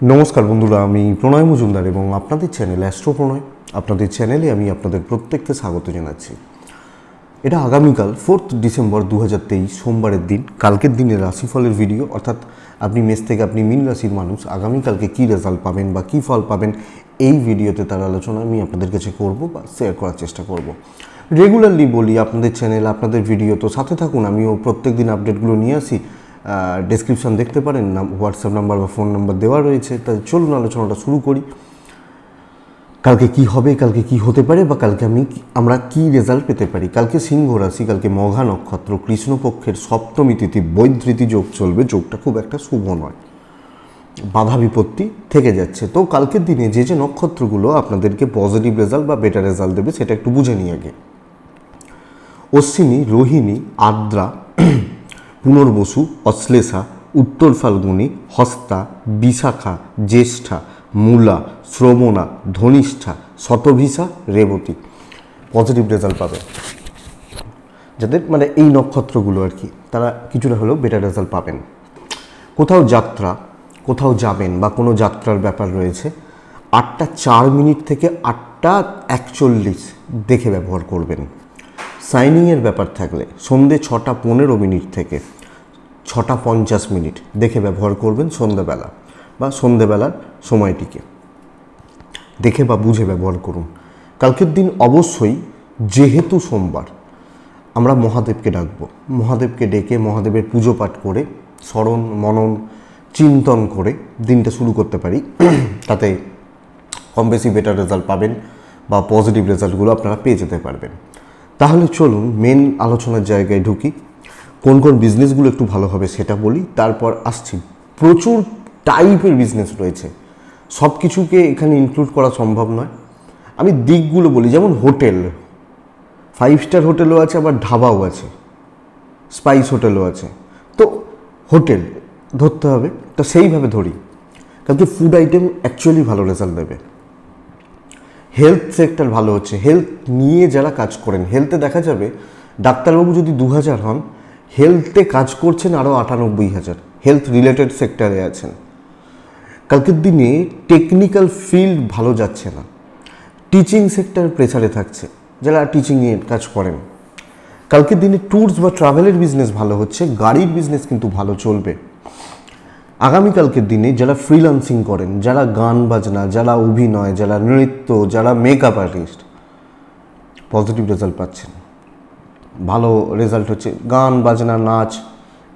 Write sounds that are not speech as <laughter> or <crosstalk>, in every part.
নমস্কার বন্ধুরা, আমি প্রণয় মজুমদার এবং আপনাদের চ্যানেল অ্যাস্ট্রো প্রণয় আপনাদের চ্যানেলে আমি আপনাদের প্রত্যেককে স্বাগত জানাচ্ছি। এটা আগামীকাল ফোর্থ ডিসেম্বর দু হাজার তেইশ, সোমবারের দিন। কালকের দিনের রাশিফলের ভিডিও, অর্থাৎ আপনি মেষ থেকে আপনি মিন রাশির মানুষ, আগামীকালকে কী রেজাল্ট পাবেন বা কী ফল পাবেন, এই ভিডিওতে তার আলোচনা আমি আপনাদের কাছে করব বা শেয়ার করার চেষ্টা করব। রেগুলারলি বলি আপনাদের চ্যানেল আপনাদের ভিডিও তো সাথে থাকুন, আমিও প্রত্যেক দিন আপডেটগুলো নিয়ে আসি। ডেসক্রিপশন দেখতে পারেন, নাম হোয়াটসঅ্যাপ নাম্বার বা ফোন নাম্বার দেওয়া রয়েছে। তাই চলুন আলোচনাটা শুরু করি। কালকে কি হবে, কালকে কি হতে পারে বা কালকে আমি আমরা কি রেজাল্ট পেতে পারি? কালকে সিংহ রাশি, কালকে মঘা নক্ষত্র, কৃষ্ণপক্ষের সপ্তমী তিথি বৈধৃতি যোগ চলবে। যোগটা খুব একটা শুভ নয়। বাধা বিপত্তি থেকে যাচ্ছে। তো কালকের দিনে যে যে নক্ষত্রগুলো আপনাদেরকে পজিটিভ রেজাল্ট বা বেটার রেজাল্ট দেবে, সেটা একটু বুঝে নিই আগে। অশ্বিনী, রোহিণী, আদ্রা পুনর্বসু, অশ্লেষা, উত্তর ফাল্গুনি, হস্তা, বিশাখা, জ্যেষ্ঠা, মূলা শ্রবণা ধনিষ্ঠা, শতভিসা, রেবতী। পজিটিভ রেজাল্ট পাবে। যাদের মানে এই নক্ষত্রগুলো আর কি, তারা কিছুটা হলেও বেটার রেজাল্ট পাবেন। কোথাও যাত্রা, কোথাও যাবেন বা কোনো যাত্রার ব্যাপার রয়েছে, আটটা চার মিনিট থেকে আটটা একচল্লিশ দেখে ব্যবহার করবেন। সাইনিংয়ের ব্যাপার থাকলে সন্ধে ছটা পনেরো মিনিট থেকে ছটা পঞ্চাশ মিনিট দেখে ব্যবহার করবেন সন্ধ্যেবেলা বা সন্ধেবেলার সময়টিকে। দেখে বা বুঝে ব্যবহার করুন। কালকের দিন অবশ্যই যেহেতু সোমবার, আমরা মহাদেবকে ডাকবো। মহাদেবকে ডেকে মহাদেবের পুজো পাঠ করে, স্মরণ, মনন, চিন্তন করে দিনটা শুরু করতে পারি। তাতে কম বেশি বেটার রেজাল্ট পাবেন বা পজিটিভ রেজাল্টগুলো আপনারা পেয়ে যেতে পারবেন। তাহলে চলুন মেন আলোচনার জায়গায় ঢুকি। কোন কোন বিজনেসগুলো একটু ভালো হবে সেটা বলি, তারপর আসছি। প্রচুর টাইপের বিজনেস রয়েছে। সব কিছুকে এখানে ইনক্লুড করা সম্ভব নয়। আমি দিকগুলো বলি, যেমন হোটেল। ফাইভ স্টার হোটেলও আছে, আবার ধাবাও আছে। স্পাইস হোটেলও আছে। তো হোটেল ধরতে হবে, তো সেইভাবে ধরি। কারণ কি ফুড আইটেম অ্যাকচুয়ালি ভালো রেজাল্ট দেবে। হেলথ সেক্টর ভালো হচ্ছে। হেলথ নিয়ে যারা কাজ করেন হেলথে দেখা যাবে, ডাক্তারবাবু যদি দু হাজার হন হেলথে কাজ করছেন আরও আটানব্বই হাজার। হেলথ রিলেটেড সেক্টরে আছেন। কালকের দিনে টেকনিক্যাল ফিল্ড ভালো যাচ্ছে না। টিচিং সেক্টর প্রেসারে থাকছে। যারা টিচিংয়ে কাজ করেন। কালকের দিনে ট্যুরস বা ট্রাভেলের বিজনেস ভালো হচ্ছে, গাড়ির বিজনেস কিন্তু ভালো চলবে। আগামীকালকের দিনে যারা ফ্রিল্যান্সিং করেন, যারা গান বাজনা, যারা অভিনয়, যারা নৃত্য, যারা মেকআপ আর্টিস্ট পজিটিভ রেজাল্ট পাচ্ছেন। ভালো রেজাল্ট হচ্ছে। গান, বাজনা, নাচ,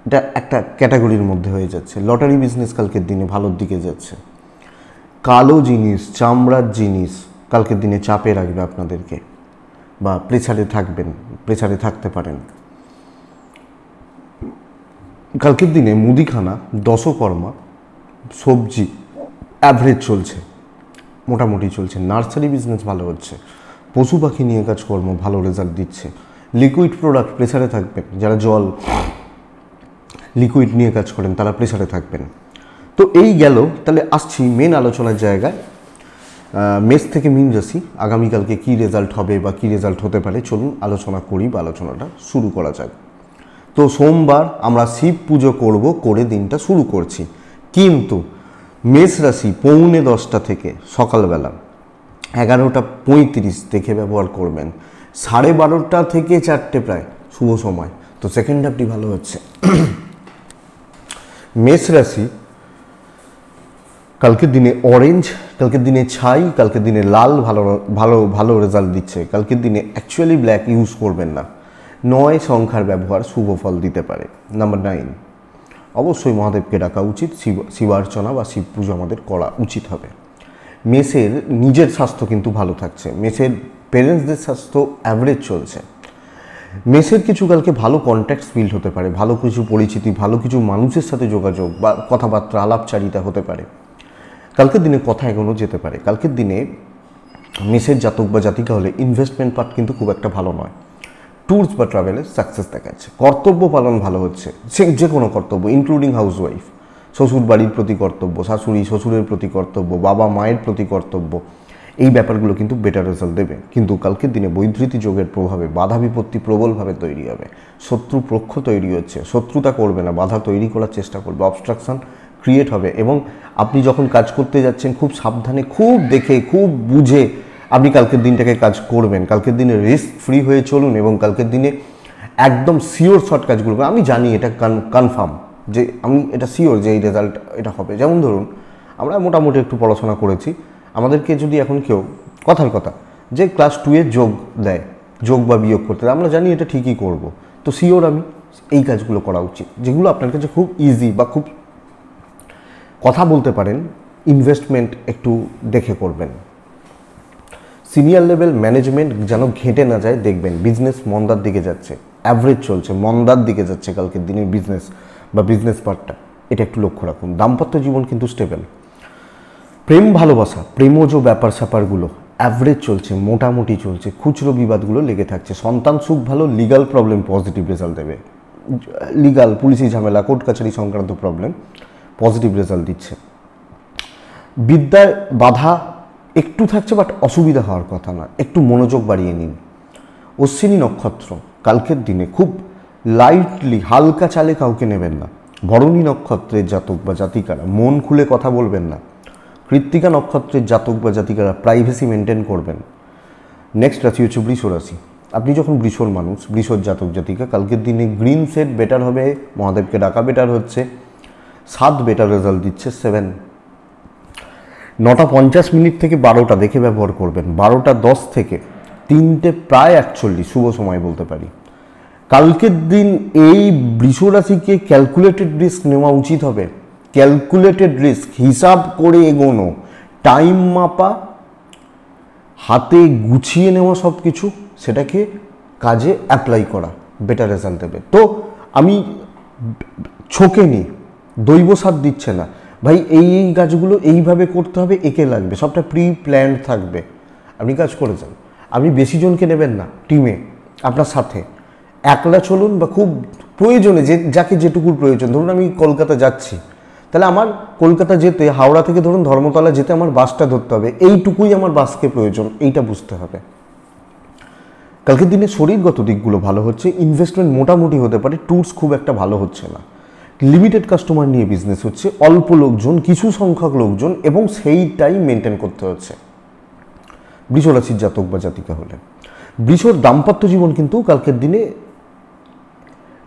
এটা একটা ক্যাটাগরির মধ্যে হয়ে যাচ্ছে। লটারি বিজনেস কালকের দিনে ভালোর দিকে যাচ্ছে। কালো জিনিস, চামড়ার জিনিস কালকের দিনে চাপে রাখবে আপনাদেরকে বা প্রেসারে থাকবেন, প্রেসারে থাকতে পারেন। কালকের দিনে মুদিখানা, দশকর্মা, সবজি অ্যাভারেজ চলছে। মোটামুটি চলছে। নার্সারি বিজনেস ভালো হচ্ছে। পশু পাখি নিয়ে কাজকর্ম ভালো রেজাল্ট দিচ্ছে। লিকুইড প্রোডাক্ট প্রেসারে থাকবেন। যারা জল লিকুইড নিয়ে কাজ করেন, তারা প্রেসারে থাকবেন। তো এই গেল। তাহলে আসছি মেন আলোচনার জায়গায়। মেস থেকে মিন রাশি। আগামীকালকে কী রেজাল্ট হবে বা কী রেজাল্ট হতে পারে? চলুন আলোচনা করি বা আলোচনাটা শুরু করা যাক। তো সোমবার আমরা শিব পুজো করব, করে দিনটা শুরু করছি। কিন্তু মেষ রাশি পৌনে দশটা থেকে সকালবেলা এগারোটা পঁয়ত্রিশ দেখে ব্যবহার করবেন। সাড়ে বারোটা থেকে চারটে প্রায় শুভ সময়। তো সেকেন্ড হাফটি ভালো হচ্ছে। মেষ রাশি, কালকের দিনে অরেঞ্জ কালকের দিনে ছাই, কালকের দিনে লাল ভালো ভালো ভালো রেজাল্ট দিচ্ছে। কালকের দিনে অ্যাকচুয়ালি ব্ল্যাক ইউজ করবেন না। নয় সংখ্যার ব্যবহার শুভ ফল দিতে পারে। নাম্বার নাইন অবশ্যই মহাদেবকে ডাকা উচিত। শিব শিবার্চনা বা শিব পুজো আমাদের করা উচিত হবে। মেসের নিজের স্বাস্থ্য কিন্তু ভালো থাকছে। মেসের পেরেন্টসদের স্বাস্থ্য অ্যাভারেজ চলছে। মেসের কিছু কালকে ভালো কন্ট্যাক্টস বিল্ড হতে পারে, ভালো কিছু পরিচিতি, ভালো কিছু মানুষের সাথে যোগাযোগ বা কথাবার্তা, আলাপচারিতা হতে পারে। কালকের দিনে কথা এগোনো যেতে পারে। কালকের দিনে মেসের জাতক বা জাতিকা হলে ইনভেস্টমেন্ট পার্ট কিন্তু খুব একটা ভালো নয়। ট্যুরস বা ট্রাভেলের সাকসেস দেখাচ্ছে। কর্তব্য পালন ভালো হচ্ছে। সে যে কোনো কর্তব্য ইনক্লুডিং হাউস ওয়াইফ শ্বশুর বাড়ির প্রতি কর্তব্য, শাশুড়ি, শ্বশুরের প্রতি কর্তব্য বাবা মায়ের প্রতি কর্তব্য। এই ব্যাপারগুলো কিন্তু বেটার রেজাল্ট দেবে। কিন্তু কালকের দিনে বৈধৃতি যোগের প্রভাবে বাধা বিপত্তি প্রবলভাবে তৈরি হবে। শত্রু পক্ষ তৈরি হচ্ছে, শত্রুতা করবে না, বাধা তৈরি করার চেষ্টা করবে। অবস্ট্রাকশন ক্রিয়েট হবে এবং আপনি যখন কাজ করতে যাচ্ছেন, খুব সাবধানে, খুব দেখে, খুব বুঝে আপনি কালকের দিনটাকে কাজ করবেন। কালকের দিনে রিস্ক ফ্রি হয়ে চলুন এবং কালকের দিনে একদম সিওর শর্ট কাজগুলো করবেন। আমি জানি এটা কনফার্ম যে আমি, এটা সিওর যে এই রেজাল্ট এটা হবে। যেমন ধরুন, আমরা মোটামুটি একটু পড়াশোনা করেছি। আমাদেরকে যদি এখন কেউ, কথার কথা, যে ক্লাস টুয়ে যোগ দেয়, যোগ বা বিয়োগ করতে, আমরা জানি এটা ঠিকই করব। তো সিওর আমি এই কাজগুলো করা উচিত, যেগুলো আপনার কাছে খুব ইজি বা খুব কথা বলতে পারেন ইনভেস্টমেন্ট একটু দেখে করবেন। সিনিয়র লেভেল ম্যানেজমেন্ট যেন ঘেঁটে না যায়, দেখবেন বিজনেস মন্দার দিকে যাচ্ছে অ্যাভারেজ চলছে, মন্দার দিকে যাচ্ছে কালকের দিনের বিজনেস বা বিজনেস পার্টটা এটা একটু লক্ষ্য রাখুন, দাম্পত্য জীবন কিন্তু স্টেবল প্রেম ভালোবাসা, প্রেমজ ব্যাপার স্যাপারগুলো অ্যাভারেজ চলছে, মোটামুটি চলছে, খুচরো বিবাদগুলো লেগে থাকছে। সন্তান সুখ ভালো লিগাল প্রবলেম পজিটিভ রেজাল্ট দেবে। লিগাল পুলিশি ঝামেলা কোর্ট কাছারি সংক্রান্ত প্রবলেম পজিটিভ রেজাল্ট দিচ্ছে। বিদ্যায় বাধা একটু থাকছে বাট অসুবিধা হওয়ার কথা না। একটু মনোযোগ বাড়িয়ে নিন। অশ্বিনী নক্ষত্র, কালকের দিনে খুব লাইটলি হালকা চালে কাউকে নেবেন না। ভরণী নক্ষত্রের জাতক বা জাতিকারা, মন খুলে কথা বলবেন না। কৃত্তিকা নক্ষত্রের জাতক বা জাতিকারা প্রাইভেসি মেনটেন করবেন। নেক্সট রাশি হচ্ছে বৃষ রাশি। আপনি যখন বৃষর মানুষ, বৃষর জাতক, জাতিকা, কালকের দিনে গ্রিন সেট বেটার হবে, মহাদেবকে ডাকা বেটার হচ্ছে, সাত বেটার রেজাল্ট দিচ্ছে সেভেন নটা পঞ্চাশ মিনিট থেকে বারোটা দেখে ব্যবহার করবেন। বারোটা দশ থেকে তিনটে প্রায় একচল্লিশ, শুভ সময় বলতে পারি। কালকের দিন এই বৃষরাশিকে ক্যালকুলেটেড রিস্ক নেওয়া উচিত হবে। ক্যালকুলেটেড রিস্ক হিসাব করে এগোনো টাইম মাপা, হাতে গুছিয়ে নেওয়া সব কিছু সেটাকে কাজে অ্যাপ্লাই করা বেটার রেজাল্ট দেবে। তো আমি ছোকে নি, দৈব সাথ দিচ্ছে না। ভাই, এই এই কাজগুলো এইভাবে করতে হবে, একে লাগবে, সবটা প্রি প্ল্যান্ড থাকবে। আপনি কাজ করে যান। আপনি বেশি জনকে নেবেন না টিমে আপনার সাথে। একলা চলুন বা খুব প্রয়োজনে, যে, যাকে যেটুকুর প্রয়োজন, ধরুন আমি কলকাতা যাচ্ছি তাহলে আমার কলকাতা যেতে, হাওড়া থেকে ধরুন ধর্মতলা যেতে আমার বাসটা ধরতে হবে। এইটুকুই আমার বাসকে প্রয়োজন, এইটা বুঝতে হবে। কালকের দিনে শরীরগত দিকগুলো ভালো হচ্ছে ইনভেস্টমেন্ট মোটামুটি হতে পারে ট্যুরস খুব একটা ভালো হচ্ছে না। লিমিটেড কাস্টমার নিয়ে বিজনেস হচ্ছে, অল্প লোকজন, কিছু সংখ্যক লোকজন এবং সেইটাই মেনটেন করতে হচ্ছে। বৃষরাশির জাতক বা জাতিকা হলে। বৃষর দাম্পত্য জীবন কিন্তু কালকের দিনে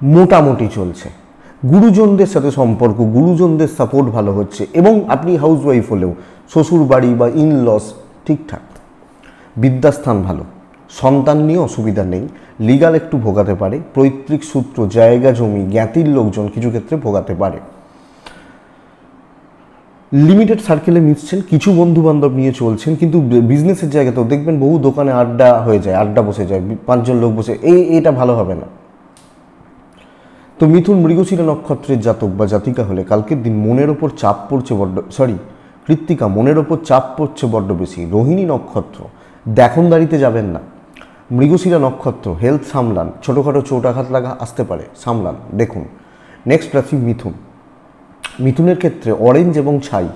মোটামুটি চলছে। গুরুজনদের সাথে সম্পর্ক, গুরুজনদের সাপোর্ট ভালো হচ্ছে এবং আপনি হাউস ওয়াইফ হলেও শ্বশুর বাড়ি বা ইন লস ঠিকঠাক। বিদ্যাস্থান ভালো। সন্তান নিয়ে অসুবিধা নেই। লিগাল একটু ভোগাতে পারে। পৈতৃক সূত্র, জায়গা, জমি, জ্ঞাতির লোকজন কিছু ক্ষেত্রে ভোগাতে পারে। লিমিটেড সার্কেলে মিশছেন, কিছু বন্ধু বান্ধব নিয়ে চলছেন, কিন্তু বিজনেসের জায়গাতেও দেখবেন বহু দোকানে আড্ডা হয়ে যায়, আড্ডা বসে যায়, পাঁচজন লোক বসে, এই এটা ভালো হবে না। তো মিথুন মৃগশিরা নক্ষত্রের জাতক বা জাতিকা হলে কালকের দিন মনের ওপর চাপ পড়ছে বড্ড সরি কৃত্তিকা, মনের ওপর চাপ পড়ছে বড্ড বেশি। রোহিণী নক্ষত্র, দেখনদারিতে যাবেন না। মৃগশিরা নক্ষত্র হেলথ সামলান, ছোটোখাটো চোটাঘাত লাগা আসতে পারে, সামলান, দেখুন। নেক্সট রাশি মিথুন। মিথুনের ক্ষেত্রে অরেঞ্জ এবং ছাই,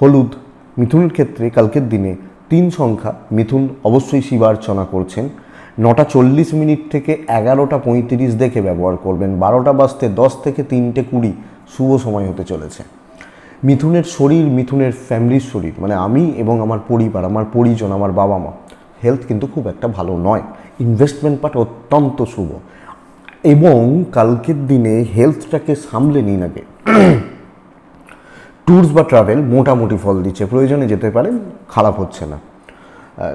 হলুদ। মিথুনের ক্ষেত্রে কালকের দিনে তিন সংখ্যা, মিথুন অবশ্যই শিবার্চনা করছেন। নটা চল্লিশ মিনিট থেকে এগারোটা পঁয়ত্রিশ দেখে ব্যবহার করবেন। বারোটা বাজতে দশ থেকে তিনটে কুড়ি শুভ সময় হতে চলেছে। মিথুনের শরীর, মিথুনের ফ্যামিলির শরীর মানে আমি এবং আমার পরিবার, আমার পরিজন, আমার বাবা মা হেলথ কিন্তু খুব একটা ভালো নয়। ইনভেস্টমেন্ট পার্ট অত্যন্ত শুভ। এবং কালকের দিনে হেলথটাকে সামলে নিন আগে। <clears throat> ট্যুরস বা ট্রাভেল মোটামুটি ফল দিচ্ছে। প্রয়োজনে যেতে পারেন, খারাপ হচ্ছে না।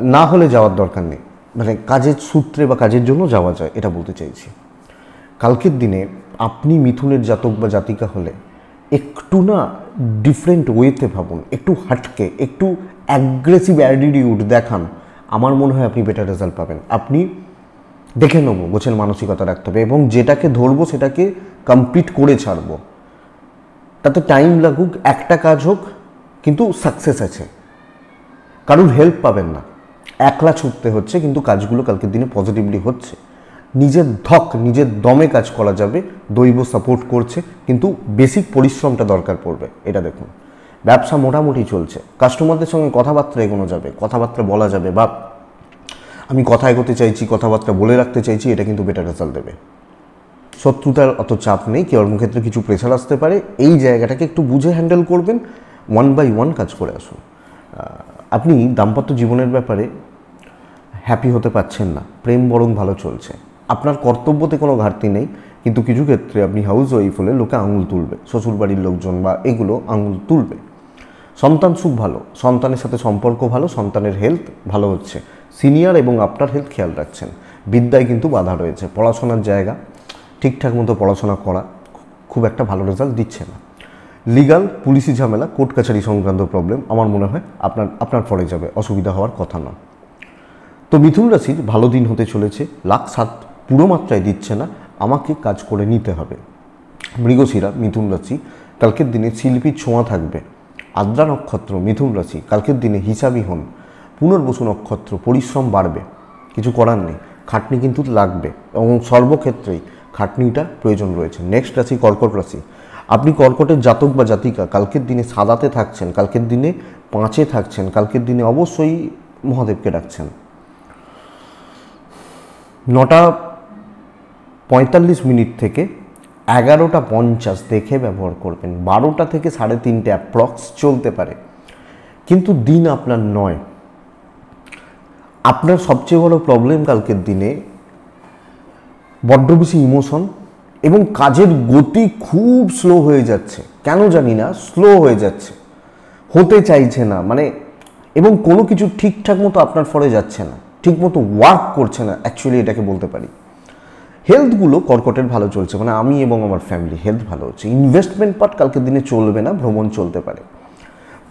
না হলে যাওয়ার দরকার নেই। মানে কাজের সূত্রে বা কাজের জন্য যাওয়া যায়, এটা বলতে চাইছি। কালকের দিনে আপনি মিথুনের জাতক বা জাতিকা হলে একটু না ডিফারেন্ট ওয়েতে ভাবুন, একটু হাটকে, একটু অ্যাগ্রেসিভ অ্যাটিটিউড দেখান। আমার মনে হয় আপনি বেটার রেজাল্ট পাবেন। আপনি দেখে নেব, গোছের মানসিকতা রাখতে হবে এবং যেটাকে ধরবো সেটাকে কমপ্লিট করে ছাড়বো। তাতে টাইম লাগুক, একটা কাজ হোক, কিন্তু সাকসেস আছে। কারুর হেল্প পাবেন না। একলা ছুটতে হচ্ছে, কিন্তু কাজগুলো কালকের দিনে পজিটিভলি হচ্ছে। নিজের ধক, নিজের দমে কাজ করা যাবে, দৈব সাপোর্ট করছে, কিন্তু বেসিক পরিশ্রমটা দরকার পড়বে, এটা দেখুন। ব্যবসা মোটামুটি চলছে কাস্টমারদের সঙ্গে কথাবার্তা এগোনো যাবে, কথাবার্তা বলা যাবে, বা আমি কথা এগোতে চাইছি, কথাবার্তা বলে রাখতে চাইছি, এটা কিন্তু বেটার রেজাল্ট দেবে। শত্রুতার অত চাপ নেই, কর্মক্ষেত্রে কিছু প্রেশার আসতে পারে, এই জায়গাটাকে একটু বুঝে হ্যান্ডেল করবেন ওয়ান বাই ওয়ান কাজ করে আসুন। আপনি দাম্পত্য জীবনের ব্যাপারে হ্যাপি হতে পারছেন না। প্রেম বরং ভালো চলছে। আপনার কর্তব্যতে কোনো ঘাটতি নেই, কিন্তু কিছু ক্ষেত্রে আপনি হাউস ওয়াইফ হলে লোকে আঙুল তুলবে, শ্বশুরবাড়ির লোকজন বা এগুলো আঙুল তুলবে। সন্তান সুখ ভালো, সন্তানের সাথে সম্পর্ক ভালো, সন্তানের হেলথ ভালো হচ্ছে। সিনিয়র এবং আপনার হেলথ খেয়াল রাখছেন। বিদ্যায় কিন্তু বাধা রয়েছে, পড়াশোনার জায়গা, ঠিকঠাক মতো পড়াশোনা করা খুব একটা ভালো রেজাল্ট দিচ্ছে না। লিগাল পুলিশি ঝামেলা কোর্ট কাছারি সংক্রান্ত প্রবলেম আমার মনে হয় আপনার আপনার পরে যাবে, অসুবিধা হওয়ার কথা না তো মিথুন রাশির ভালো দিন হতে চলেছে। লাখ সাত পুরো মাত্রায় দিচ্ছে না, আমাকে কাজ করে নিতে হবে। মৃগশিরা, মিথুন রাশি, কালকের দিনে শিল্পীর ছোঁয়া থাকবে। আদ্রা নক্ষত্র, মিথুন রাশি, কালকের দিনে হিসাবই হন। পুনর্বসু নক্ষত্র, পরিশ্রম বাড়বে। কিছু করার নেই, খাটনি কিন্তু লাগবে এবং সর্বক্ষেত্রেই খাটনিটা প্রয়োজন রয়েছে। নেক্সট রাশি, কর্কট রাশি। আপনি কর্কটের জাতক বা জাতিকা, কালকের দিনে সাদাতে থাকছেন, কালকের দিনে পাঁচে থাকছেন, কালকের দিনে অবশ্যই মহাদেবকে ডাকছেন। নটা পঁয়তাল্লিশ মিনিট থেকে এগারোটা পঞ্চাশ দেখে ব্যবহার করবেন। বারোটা থেকে সাড়ে তিনটে অ্যাপ্রক্স চলতে পারে। কিন্তু দিন আপনার নয়। আপনার সবচেয়ে বড় প্রবলেম কালকের দিনে বড্ড বেশি ইমোশন এবং কাজের গতি খুব স্লো হয়ে যাচ্ছে। কেন জানি না স্লো হয়ে যাচ্ছে। হতে চাইছে না। মানে এবং কোনো কিছু ঠিকঠাক মতো আপনার ফলে যাচ্ছে না। ঠিক মতো ওয়ার্ক করছে না অ্যাকচুয়ালি এটাকে বলতে পারি। হেলথগুলো কর্কটের ভালো চলছে মানে আমি এবং আমার ফ্যামিলি হেলথ ভালো হচ্ছে। ইনভেস্টমেন্ট পার্ট কালকের দিনে চলবে না, ভ্রমণ চলতে পারে।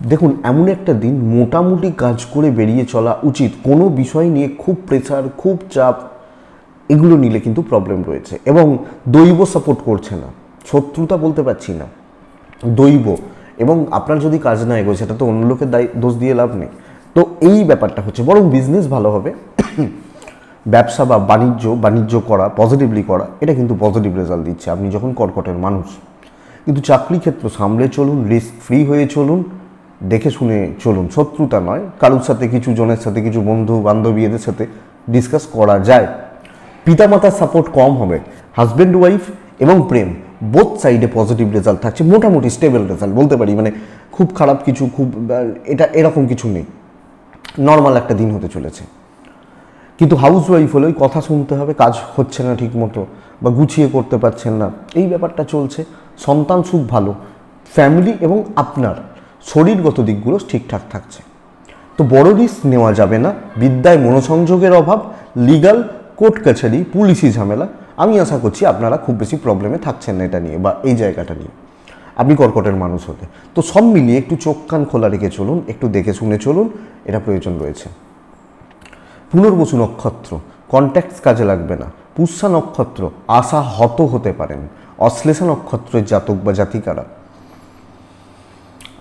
দেখুন, এমন একটা দিন মোটামুটি কাজ করে বেরিয়ে চলা উচিত। কোনো বিষয় নিয়ে খুব প্রেসার খুব চাপ, এগুলো নিলে কিন্তু প্রবলেম রয়েছে। এবং দৈব সাপোর্ট করছে না। শত্রুতা বলতে পারছি না। দৈব। এবং আপনার যদি কাজ না এগোয়, সেটা তো অন্য লোকের দায়, দোষ দিয়ে লাভ নেই। তো এই ব্যাপারটা হচ্ছে, বরং বিজনেস ভালো হবে, <coughs> ব্যবসা বা বাণিজ্য বাণিজ্য করা পজিটিভলি করা, এটা কিন্তু পজিটিভ রেজাল্ট দিচ্ছে। আপনি যখন কর্কটের মানুষ, কিন্তু চাকরি ক্ষেত্র সামলে চলুন রিস্ক ফ্রি হয়ে চলুন, দেখে শুনে চলুন। শত্রুতা নয়, কারোর সাথে কিছু জনের সাথে, কিছু বন্ধু বান্ধবী এদের সাথে ডিসকাস করা যায়। পিতামাতার সাপোর্ট কম হবে হাজব্যান্ড ওয়াইফ এবং প্রেম বোথ সাইডে পজিটিভ রেজাল্ট থাকছে, মোটামুটি স্টেবল রেজাল্ট বলতে পারি মানে খুব খারাপ কিছু, খুব এটা এরকম কিছু নেই। নর্মাল একটা দিন হতে চলেছে। কিন্তু হাউস ওয়াইফ হলে ওই কথা শুনতে হবে, কাজ হচ্ছে না ঠিক মতো বা গুছিয়ে করতে পারছেন না। এই ব্যাপারটা চলছে। সন্তান সুখ ভালো। ফ্যামিলি এবং আপনার শরীরগত দিকগুলো ঠিকঠাক থাকছে। তো বড় রিস্ক নেওয়া যাবে না। বিদ্যায় মনোসংযোগের অভাব লিগাল কোর্ট কাছারি পুলিশি ঝামেলা। আমি আশা করছি আপনারা খুব বেশি প্রবলেমে থাকছেন না এটা নিয়ে বা এই জায়গাটা নিয়ে। আপনি কর্কটের মানুষ হতে। তো সব মিলিয়ে একটু চোখ কান খোলা রেখে চলুন, একটু দেখে শুনে চলুন, এটা প্রয়োজন রয়েছে। পুনর্বসু নক্ষত্র কন্ট্যাক্টস কাজে লাগবে না। পুষ্যা নক্ষত্র, আশা হত হতে পারেন। অশ্লেষা নক্ষত্রের জাতক বা জাতিকারা।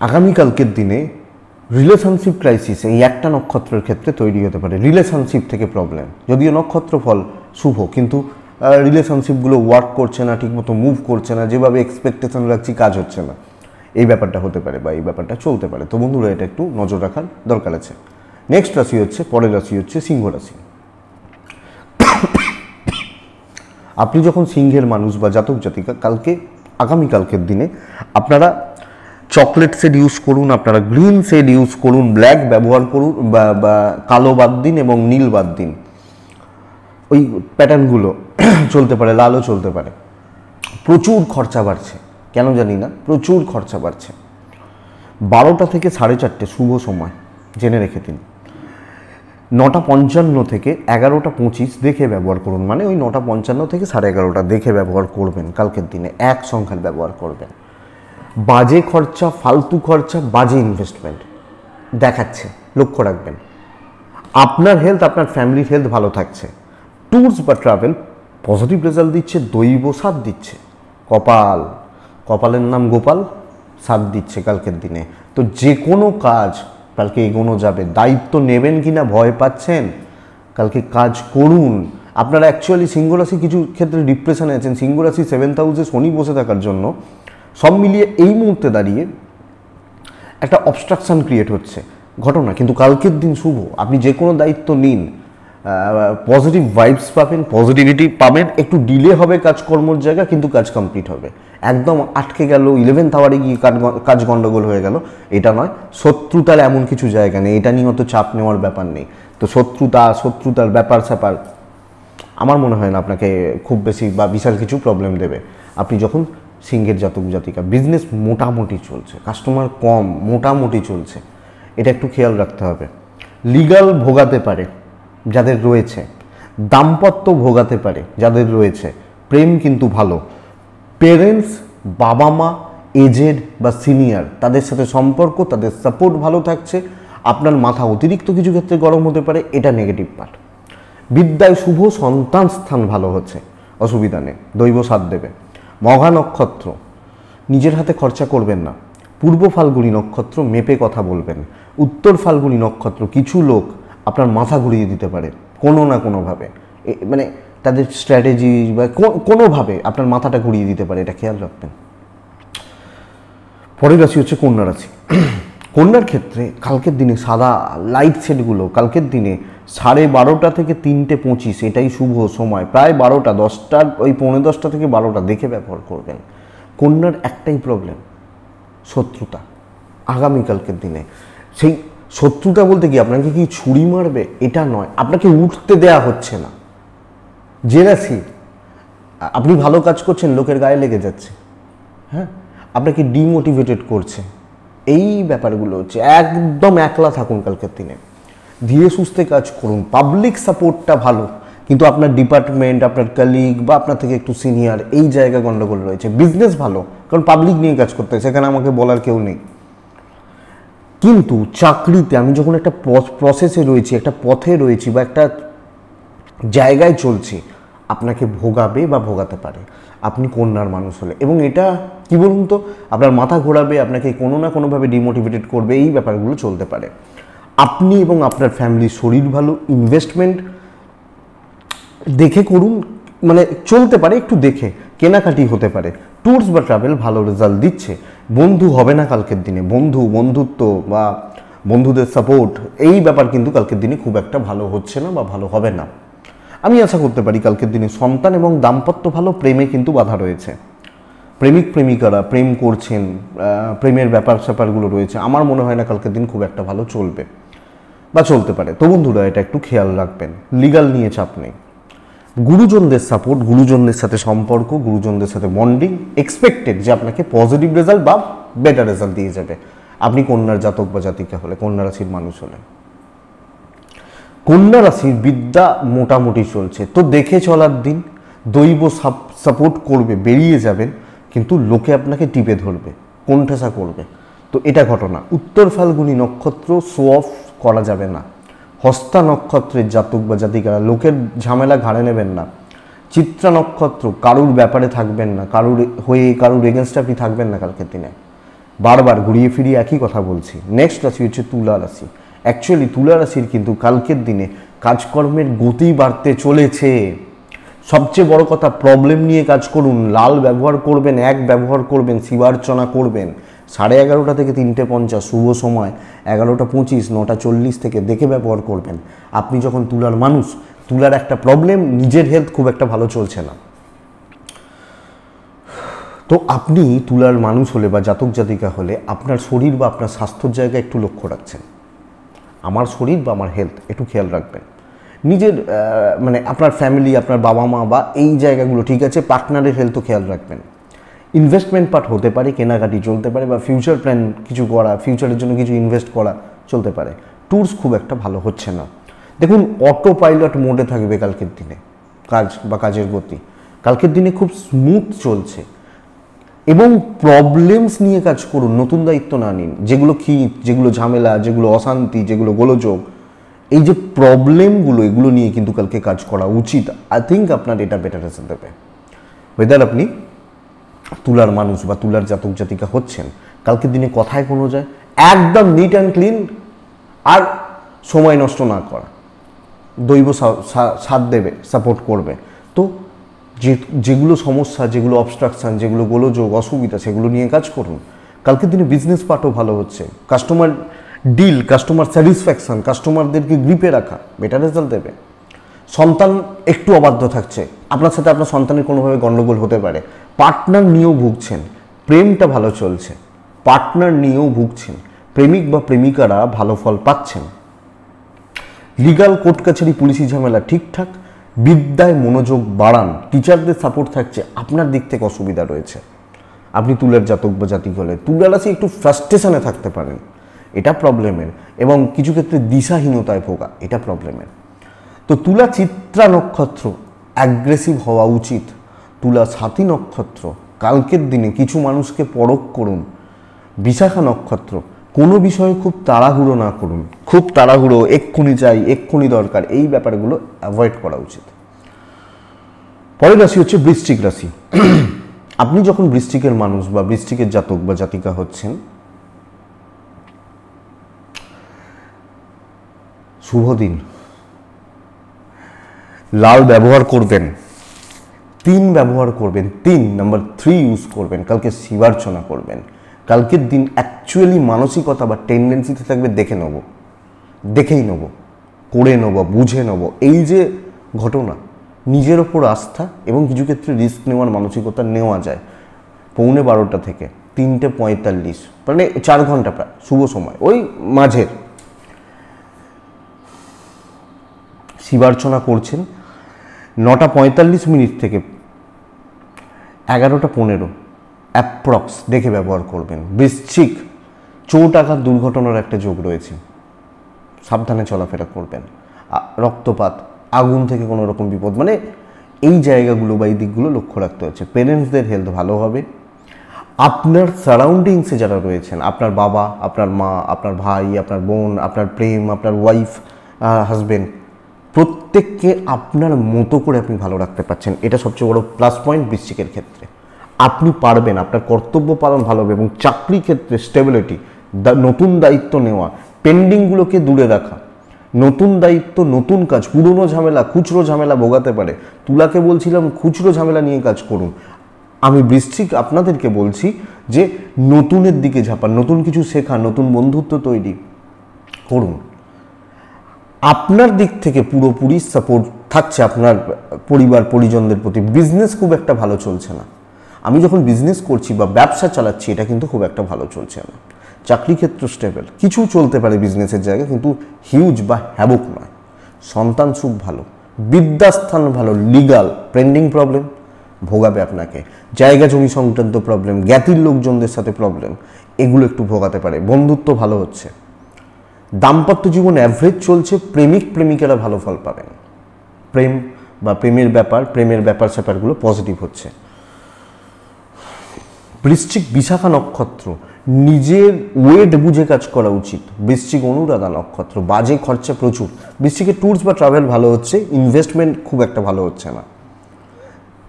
আগামীকালকের দিনে রিলেশনশিপ ক্রাইসিস এই একটা নক্ষত্রের ক্ষেত্রে তৈরি হতে পারে। রিলেশনশিপ থেকে প্রবলেম যদিও নক্ষত্র ফল শুভ, কিন্তু রিলেশনশিপগুলো ওয়ার্ক করছে না, ঠিকমতো মুভ করছে না, যেভাবে এক্সপেকটেশন রাখছি কাজ হচ্ছে না। এই ব্যাপারটা হতে পারে বা এই ব্যাপারটা চলতে পারে। তো বন্ধুরা, এটা একটু নজর রাখার দরকার আছে। নেক্সট রাশি হচ্ছে, পরের রাশি হচ্ছে সিংহ রাশি। আপনি যখন সিংহের মানুষ বা জাতক জাতিকা, কালকে, আগামীকালকের দিনে আপনারা চকলেট শেড ইউজ করুন, আপনারা গ্রিন শেড ইউজ করুন ব্ল্যাক ব্যবহার করুন, বা কালো বাদ দিন এবং নীল বাদ দিন। ওই প্যাটার্নগুলো <clears throat> চলতে পারে, লালও চলতে পারে। প্রচুর খরচা বাড়ছে, কেন জানি না? প্রচুর খরচা বাড়ছে। বারোটা থেকে সাড়ে চারটে, শুভ সময়, জেনে রেখে দিন নটা পঞ্চান্ন থেকে এগারোটা পঁচিশ দেখে ব্যবহার করুন। মানে ওই নটা পঞ্চান্ন থেকে সাড়ে এগারোটা দেখে ব্যবহার করবেন কালকের দিনে, এক সংখ্যার ব্যবহার করবেন। বাজে খরচা, ফালতু খরচা, বাজে ইনভেস্টমেন্ট দেখাচ্ছে, লক্ষ্য রাখবেন। আপনার হেলথ আপনার ফ্যামিলির হেলথ ভালো থাকছে। ট্যুরস বা ট্রাভেল পজিটিভ রেজাল্ট দিচ্ছে, দৈব সাথ দিচ্ছে। কপাল, কপালের নাম গোপাল, সাথ দিচ্ছে কালকের দিনে। তো যে কোনো কাজ কালকে এগোনো যাবে। দায়িত্ব নেবেন কি না ভয় পাচ্ছেন? কালকে কাজ করুন। আপনারা অ্যাকচুয়ালি সিংহরাশি কিছু ক্ষেত্রে ডিপ্রেশনে আছেন। সিংহরাশি সেভেন্থ হাউসে শনি বসে থাকার জন্য সব মিলিয়ে এই মুহূর্তে দাঁড়িয়ে একটা অবস্ট্রাকশন ক্রিয়েট হচ্ছে। ঘটনা, কিন্তু কালকের দিন শুভ। আপনি যে কোনো দায়িত্ব নিন। পজিটিভ ভাইবস পাবেন পজিটিভিটি পাবেন। একটু ডিলে হবে কাজকর্মর জায়গা, কিন্তু কাজ কমপ্লিট হবে। একদম আটকে গেল ইলেভেন্থ আওয়ারে গিয়ে কাজ গ- কাজ গন্ডগোল হয়ে গেল। এটা নয়, শত্রুতার এমন কিছু জায়গা নেই। এটা নিয়ে অত চাপ নেওয়ার ব্যাপার নেই। তো শত্রুতা, শত্রুতার ব্যাপার স্যাপার, আমার মনে হয় না আপনাকে খুব বেশি বা বিশাল কিছু প্রবলেম দেবে। আপনি যখন সিংহের জাতক জাতিকা বিজনেস মোটামুটি চলছে কাস্টমার কম, মোটামুটি চলছে, এটা একটু খেয়াল রাখতে হবে। লিগাল ভোগাতে পারে। যাদের রয়েছে। দাম্পত্য ভোগাতে পারে যাদের রয়েছে। প্রেম কিন্তু ভালো। পেরেন্টস বাবা মা এজেড বা সিনিয়র তাদের সাথে সম্পর্ক, তাদের সাপোর্ট ভালো থাকছে। আপনার মাথা অতিরিক্ত কিছু ক্ষেত্রে গরম হতে পারে, এটা নেগেটিভ পার্ট বিদ্যায় শুভ সন্তান স্থান ভালো হচ্ছে। অসুবিধা নেই, দৈব সাথ দেবে। মঘা নক্ষত্র, নিজের হাতে খরচা করবেন না। পূর্ব ফাল্গুনি নক্ষত্র, মেপে কথা বলবেন। উত্তর ফাল্গুনি নক্ষত্র, কিছু লোক আপনার মাথা ঘুরিয়ে দিতে পারে, কোনো না কোনোভাবে। মানে তাদের স্ট্র্যাটেজি বা কোনোভাবে আপনার মাথাটা ঘুরিয়ে দিতে পারে, এটা খেয়াল রাখবেন। পরের রাশি হচ্ছে কন্যা রাশি। কন্যার ক্ষেত্রে কালকের দিনে সাদা লাইট সেটগুলো কালকের দিনে সাড়ে বারোটা থেকে তিনটে পঁচিশ, এটাই শুভ সময়। প্রায় বারোটা দশটার ওই পৌনে দশটা থেকে বারোটা দেখে ব্যবহার করবেন। কন্যার একটাই প্রবলেম শত্রুতা। আগামীকালকের দিনে। সেই শত্রুতা বলতে কি? আপনাকে কি ছুরি মারবে? এটা নয়। আপনাকে উঠতে দেয়া হচ্ছে না। রাশি আপনি ভালো কাজ করছেন, লোকের গায়ে লেগে যাচ্ছে। হ্যাঁ? আপনাকে ডিমোটিভেটেড করছে। এই ব্যাপারগুলো হচ্ছে। একদম একলা থাকুন কালকের দিনে। ধীরে সুস্থে কাজ করুন। পাবলিক সাপোর্টটা ভালো। কিন্তু আপনার ডিপার্টমেন্ট আপনার কালিগ বা আপনার থেকে একটু সিনিয়র এই জায়গা গন্ডগোল রয়েছে। বিজনেস ভালো। কারণ পাবলিক নিয়ে কাজ করতে সেখানে আমাকে বলার কেউ নেই। কিন্তু চাকরিতে আমি যখন একটা প্রসেসে রয়েছি, একটা পথে রয়েছি বা একটা জায়গায় চলছি, আপনাকে ভোগাবে বা ভোগাতে পারে। আপনি কন্যার মানুষ হলে। এবং এটা কি বলুন তো? আপনার মাথা ঘোরাবে, আপনাকে কোনো না কোনোভাবে ডিমোটিভেটেড করবে, এই ব্যাপারগুলো চলতে পারে। আপনি এবং আপনার ফ্যামিলির শরীর ভালো ইনভেস্টমেন্ট দেখে করুন মানে চলতে পারে, একটু দেখে। কেনাকাটি হতে পারে। ট্যুরস বা ট্রাভেল ভালো রেজাল্ট দিচ্ছে। বন্ধু হবে না কালকের দিনে। বন্ধু, বন্ধুত্ব বা বন্ধুদের সাপোর্ট এই ব্যাপার কিন্তু কালকের দিনে খুব একটা ভালো হচ্ছে না বা ভালো হবে না। আমি আশা করতে পারি কালকের দিনে সন্তান এবং দাম্পত্য ভালো প্রেমে কিন্তু বাধা রয়েছে। প্রেমিক, প্রেমিকারা প্রেম করছেন প্রেমের ব্যাপার স্যাপারগুলো রয়েছে। আমার মনে হয় না কালকের দিন খুব একটা ভালো চলবে বা চলতে পারে। তো বন্ধুরা, এটা একটু খেয়াল রাখবেন। লিগাল নিয়ে চাপ নেই। গুরুজনদের সাপোর্ট গুরুজনদের সাথে সম্পর্ক, গুরুজনদের সাথে বন্ডিং এক্সপেক্টেড যে আপনাকে পজিটিভ রেজাল্ট বা বেটার রেজাল্ট দিয়ে যাবে। আপনি কন্যার জাতক বা জাতিকা হলে, কন্যা রাশির মানুষ হলে। কন্যা রাশির বিদ্যা মোটামুটি চলছে। তো দেখে চলার দিন, দৈব সাপোর্ট করবে, বেরিয়ে যাবেন, কিন্তু লোকে আপনাকে টিপে ধরবে, কোণঠাসা করবে। তো এটা ঘটনা। উত্তর ফাল্গুনি নক্ষত্র শো অফ করা যাবে না। হস্তা নক্ষত্রের জাতক বা জাতিকারা, লোকের ঝামেলা ঘাড়ে নেবেন না। চিত্রা নক্ষত্র, কারুর ব্যাপারে থাকবেন না, কারুর হয়ে কারুর এগেনস্টে আপনি থাকবেন না কালকের দিনে। বারবার ঘুরিয়ে ফিরিয়ে একই কথা বলছি। নেক্সট রাশি হচ্ছে তুলা রাশি। অ্যাকচুয়ালি তুলা রাশির কিন্তু কালকের দিনে কাজকর্মের গতি বাড়তে চলেছে। সবচেয়ে বড় কথা প্রবলেম নিয়ে কাজ করুন। লাল ব্যবহার করবেন, এক ব্যবহার করবেন, শিবার্চনা করবেন। সাড়ে এগারোটা থেকে তিনটে পঞ্চাশ, শুভ সময়, এগারোটা পঁচিশ, নটা চল্লিশ থেকে দেখে ব্যবহার করবেন। আপনি যখন তুলার মানুষ, তুলার একটা প্রবলেম নিজের হেলথ খুব একটা ভালো চলছে না। তো আপনি তুলার মানুষ হলে বা জাতক জাতিকা হলে আপনার শরীর বা আপনার স্বাস্থ্যর জায়গায় একটু লক্ষ্য রাখছেন। আমার শরীর বা আমার হেলথ একটু খেয়াল রাখবেন। নিজের মানে আপনার ফ্যামিলি আপনার বাবা মা বা এই জায়গাগুলো ঠিক আছে পার্টনারের হেলথও খেয়াল রাখবেন। ইনভেস্টমেন্ট পার্ট হতে পারে, কেনাকাটি চলতে পারে বা ফিউচার প্ল্যান কিছু করা ফিউচারের জন্য কিছু ইনভেস্ট করা চলতে পারে। ট্যুরস খুব একটা ভালো হচ্ছে না। দেখুন অটো পাইলট মোডে থাকবে কালকের দিনে কাজ বা কাজের গতি। কালকের দিনে খুব স্মুথ চলছে। এবং প্রবলেমস নিয়ে কাজ করুন, নতুন দায়িত্ব না নিন। যেগুলো খিট যেগুলো ঝামেলা, যেগুলো অশান্তি, যেগুলো গোলযোগ, এই যে প্রবলেমগুলো এগুলো নিয়ে কিন্তু কালকে কাজ করা উচিত। আই থিঙ্ক আপনার এটা বেটার দেবে। ওয়েদার আপনি তুলার মানুষ বা তুলার জাতক জাতিকা হচ্ছেন, কালকের দিনে কথায় কোনো যায়, একদম নিট অ্যান্ড ক্লিন আর সময় নষ্ট না করা। দৈব সাথ দেবে সাপোর্ট করবে। তো যে, যেগুলো সমস্যা, যেগুলো অবস্ট্রাকশান যেগুলো গোলযোগ, অসুবিধা, সেগুলো নিয়ে কাজ করুন। কালকের দিনে বিজনেস পার্টও ভালো হচ্ছে। কাস্টমার ডিল কাস্টমার স্যাটিসফ্যাকশন কাস্টমারদেরকে গ্রিপে রাখা বেটার রেজাল্ট দেবে। সন্তান একটু অবাধ্য থাকছে। আপনার সাথে আপনার সন্তানের কোনোভাবে গণ্ডগোল হতে পারে। পার্টনার নিয়েও ভুগছেন। প্রেমটা ভালো চলছে। পার্টনার নিয়েও ভুগছেন। প্রেমিক বা প্রেমিকারা ভালো ফল পাচ্ছেন। লিগাল কোর্ট কাছারি পুলিশি ঝামেলা ঠিকঠাক। বিদ্যায় মনোযোগ বাড়ান। টিচারদের সাপোর্ট থাকছে। আপনার দিক থেকে অসুবিধা রয়েছে। আপনি তুলের জাতক বা জাতিক হলে রাশি একটু ফ্রাস্ট্রেশনে থাকতে পারেন। এটা প্রবলেমের এবং কিছু ক্ষেত্রে দিশাহীনতায় ভোগা। এটা প্রবলেমের তো তুলা চিত্রা নক্ষত্র অ্যাগ্রেসিভ হওয়া উচিত। তুলা সাথী নক্ষত্র, কালকের দিনে কিছু মানুষকে পরখ করুন। বিশাখা নক্ষত্র, কোনো বিষয়ে খুব তাড়াহুড়ো না করুন। খুব তাড়াহুড়ো, এক্ষুনি চাই, এক্ষুনি দরকার, এই ব্যাপারগুলো অ্যাভয়েড করা উচিত। পরের রাশি হচ্ছে বৃশ্চিক রাশি। <clears throat> আপনি যখন বৃষ্টিকের মানুষ বা বৃষ্টিকের জাতক বা জাতিকা হচ্ছেন, শুভ দিন। লাল ব্যবহার করবেন, তিন ব্যবহার করবেন, তিন নাম্বার থ্রি ইউজ করবেন, কালকে শিবার্চনা করবেন। কালকের দিন অ্যাকচুয়ালি মানসিকতা বা টেন্ডেন্সিতে থাকবে, দেখে নেব, দেখেই নেব, করে নেব, বুঝে নেব। এই যে ঘটনা, নিজের ওপর আস্থা এবং কিছু ক্ষেত্রে রিস্ক নেওয়ার মানসিকতা নেওয়া যায়। পৌনে বারোটা থেকে তিনটে পঁয়তাল্লিশ মানে চার ঘণ্টা প্রায়, শুভ সময়, ওই মাঝের। শিবার্চনা করছেন নটা পঁয়তাল্লিশ মিনিট থেকে এগারোটা পনেরো অ্যাপ্রক্স দেখে ব্যবহার করবেন। বৃশ্চিক চোট আঘাত দুর্ঘটনার একটা যোগ রয়েছে। সাবধানে চলাফেরা করবেন। রক্তপাত, আগুন থেকে কোনো রকম বিপদ মানে এই জায়গাগুলো বা এই দিকগুলো লক্ষ্য রাখতে হচ্ছে। পেরেন্টসদের হেলথ ভালো হবে। আপনার সারাউন্ডিংসে যারা রয়েছেন, আপনার বাবা, আপনার মা, আপনার ভাই, আপনার বোন, আপনার প্রেম, আপনার ওয়াইফ হাজবেন্ড প্রত্যেককে আপনার মতো করে আপনি ভালো রাখতে পারছেন। এটা সবচেয়ে বড় প্লাস পয়েন্ট বৃশ্চিকের ক্ষেত্রে। আপনি পারবেন, আপনার কর্তব্য পালন ভালো হবে এবং চাকরি ক্ষেত্রে স্টেবিলিটি নতুন দায়িত্ব নেওয়া পেন্ডিংগুলোকে দূরে রাখা। নতুন দায়িত্ব, নতুন কাজ, পুরনো ঝামেলা, খুচরো ঝামেলা ভোগাতে পারে। তুলাকে বলছিলাম, খুচরো ঝামেলা নিয়ে কাজ করুন। আমি বৃশ্চিক আপনাদেরকে বলছি যে নতুনের দিকে ঝাঁপান, নতুন কিছু শেখা, নতুন বন্ধুত্ব তৈরি করুন। আপনার দিক থেকে পুরোপুরি সাপোর্ট থাকছে আপনার পরিবার, পরিজনদের প্রতি। বিজনেস খুব একটা ভালো চলছে না। আমি যখন বিজনেস করছি বা ব্যবসা চালাচ্ছি, এটা কিন্তু খুব একটা ভালো চলছে না। চাকরি ক্ষেত্র স্টেবল কিছু চলতে পারে বিজনেসের জায়গায়, কিন্তু হিউজ বা হ্যাবক নয়। সন্তান সুখ ভালো। বিদ্যাস্থান ভালো। লিগাল পেন্ডিং প্রবলেম ভোগাবে আপনাকে। জায়গা জমি সংক্রান্ত প্রবলেম জ্ঞাতির লোকজনদের সাথে প্রবলেম এগুলো একটু ভোগাতে পারে। বন্ধুত্ব ভালো হচ্ছে। দাম্পত্য জীবন অ্যাভারেজ চলছে, প্রেমিক প্রেমিকেরা ভালো ফল পাবেন। প্রেম বা প্রেমের ব্যাপার প্রেমের ব্যাপার স্যাপারগুলো পজিটিভ হচ্ছে। বৃশ্চিক বিশাখা নক্ষত্র, নিজের ওয়েট বুঝে কাজ করা উচিত। বৃশ্চিক অনুরাধা নক্ষত্র, বাজে খরচা প্রচুর। বৃশ্চিকের ট্যুরস বা ট্রাভেল ভালো হচ্ছে ইনভেস্টমেন্ট খুব একটা ভালো হচ্ছে না।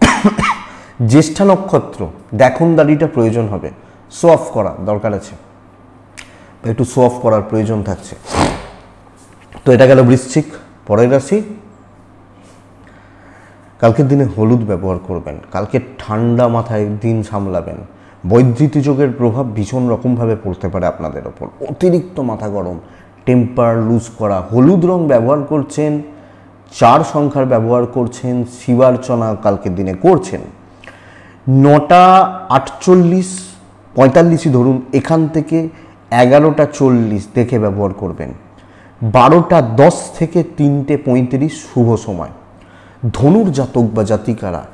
<coughs> জ্যেষ্ঠা নক্ষত্র, দেখুন দাড়িটা প্রয়োজন হবে। শো অফ করা দরকার আছে। একটু শো অফ করার প্রয়োজন থাকছে। তো এটা গেল বৃশ্চিক, পরের রাশি। কালকের দিনে হলুদ ব্যবহার করবেন, কালকে ঠান্ডা মাথায় দিন সামলাবেন। বৈদ্যুতি যোগের প্রভাব ভীষণ রকমভাবে পড়তে পারে আপনাদের ওপর। অতিরিক্ত মাথা গরম টেম্পার লুজ করা, হলুদ রং ব্যবহার করছেন, চার সংখ্যার ব্যবহার করছেন শিবার্চনা কালকের দিনে করছেন। নটা আটচল্লিশ, পঁয়তাল্লিশই ধরুন, এখান থেকে এগারোটা চল্লিশ দেখে ব্যবহার করবেন। বারোটা দশ থেকে তিনটে পঁয়ত্রিশ শুভ সময়। ধনুর জাতক বা জাতিকারা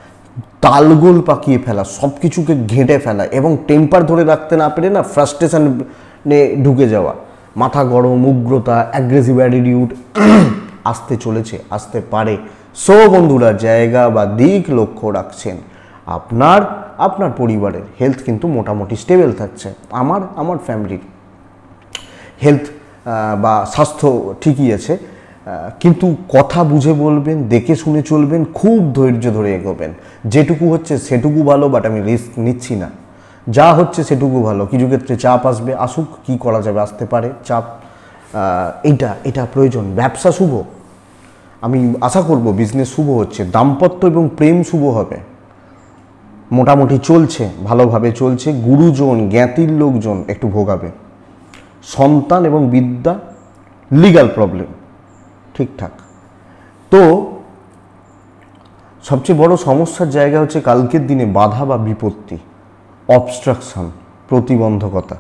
তালগোল পাকিয়ে ফেলা সব কিছুকে ঘেঁটে ফেলা এবং টেম্পার ধরে রাখতে না পেরে না ফ্রাস্ট্রেশনে ঢুকে যাওয়া। মাথা গরম, উগ্রতা অ্যাগ্রেসিভ অ্যাটিটিউড <clears throat> আসতে চলেছে, আসতে পারে। সো বন্ধুরা, জায়গা বা দিক লক্ষ্য রাখছেন। আপনার আপনার পরিবারের হেলথ কিন্তু মোটামুটি স্টেবল থাকছে। আমার আমার ফ্যামিলির হেলথ বা স্বাস্থ্য ঠিকই আছে কিন্তু কথা বুঝে বলবেন, দেখে শুনে চলবেন, খুব ধৈর্য ধরে এগোবেন। যেটুকু হচ্ছে সেটুকু ভালো বাট আমি রিস্ক নিচ্ছি না। যা হচ্ছে সেটুকু ভালো। কিছু ক্ষেত্রে চাপ আসবে, আসুক, কি করা যাবে, আসতে পারে, চাপ এইটা, এটা প্রয়োজন। ব্যবসা শুভ। আমি আশা করব বিজনেস শুভ হচ্ছে। দাম্পত্য এবং প্রেম শুভ হবে। মোটামুটি চলছে, ভালোভাবে চলছে। গুরুজন, জ্ঞাতির লোকজন একটু ভোগাবে। সন্তান এবং বিদ্যা লিগ্যাল প্রবলেম ঠিকঠাক। তো, সবচেয়ে বড় সমস্যার জায়গা হচ্ছে কালকের দিনে বাধা বা বিপত্তি অবস্ট্রাকশন প্রতিবন্ধকতা,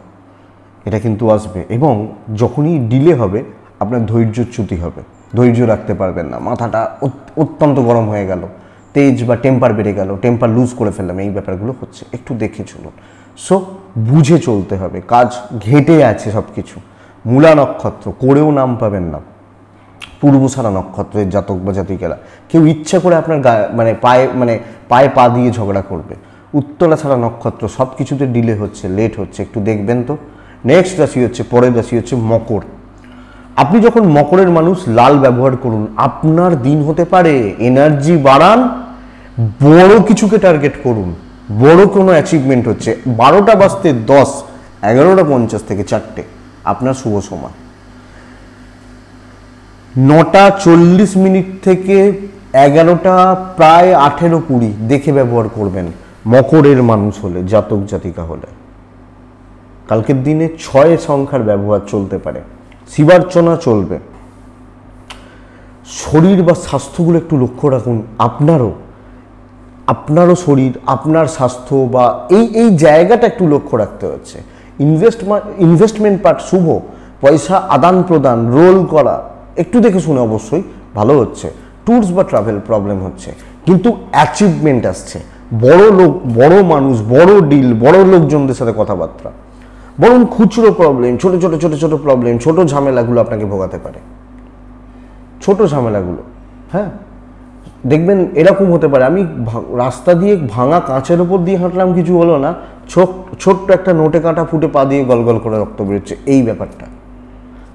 এটা কিন্তু আসবে। এবং যখনই ডিলে হবে, আপনার ধৈর্যচ্যুতি হবে। ধৈর্য রাখতে পারবেন না, মাথাটা অত্যন্ত গরম হয়ে গেল, তেজ বা টেম্পার বেড়ে গেল টেম্পার লুজ করে ফেললাম, এই ব্যাপারগুলো হচ্ছে। একটু দেখে চলুন। সো বুঝে চলতে হবে। কাজ ঘেটে আছে সব কিছু মূলা নক্ষত্র, করেও নাম পাবেন না। পূর্বসারা নক্ষত্রের জাতক বা জাতিকেরা। কেউ ইচ্ছা করে আপনার গায়ে মানে পায়ে মানে পায়ে পা দিয়ে ঝগড়া করবে। উত্তরা ছাড়া নক্ষত্র সব কিছুতে ডিলে হচ্ছে লেট হচ্ছে। একটু দেখবেন তো। নেক্সট রাশি হচ্ছে, পরের রাশি হচ্ছে মকর। আপনি যখন মকরের মানুষ, লাল ব্যবহার করুন, আপনার দিন হতে পারে। এনার্জি বাড়ান, বড় কিছুকে টার্গেট করুন। বড় কোনো অ্যাচিভমেন্ট হচ্ছে বারোটা বাজতে দশ, এগারোটা পঞ্চাশ থেকে চারটে, আপনার শুভ সময়। নটা চল্লিশ মিনিট থেকে এগারোটা প্রায় আঠেরো কুড়ি দেখে ব্যবহার করবেন, মকরের মানুষ হলে, জাতক জাতিকা হলে। কালকের দিনে ছয় সংখ্যার ব্যবহার চলতে পারে, শিবার্চনা চলবে। শরীর বা স্বাস্থ্যগুলো একটু লক্ষ্য রাখুন, আপনারও আপনারও শরীর, আপনার স্বাস্থ্য বা এই এই জায়গাটা একটু লক্ষ্য রাখতে হচ্ছে। ইনভেস্ট ইনভেস্টমেন্ট পার্ট শুভ, পয়সা আদান প্রদান, রোল করা, একটু দেখে শুনে অবশ্যই ভালো হচ্ছে। ট্যুরস বা ট্রাভেল প্রবলেম হচ্ছে। কিন্তু অ্যাচিভমেন্ট আসছে। বড় লোক, বড় মানুষ, বড় ডিল বড় লোকজনদের সাথে কথাবার্তা। বরং খুচরো প্রবলেম ছোট ছোট ছোট ছোট প্রবলেম ছোট ঝামেলাগুলো আপনাকে ভোগাতে পারে। ছোট ঝামেলাগুলো হ্যাঁ? দেখবেন এরকম হতে পারে। আমি রাস্তা দিয়ে ভাঙা কাঁচের ওপর দিয়ে হাঁটলাম কিছু হলো না, ছোট, ছোট্ট একটা নোটে কাঁটা ফুটে পা দিয়ে গলগল করে রক্ত বেরোচ্ছে, এই ব্যাপারটা।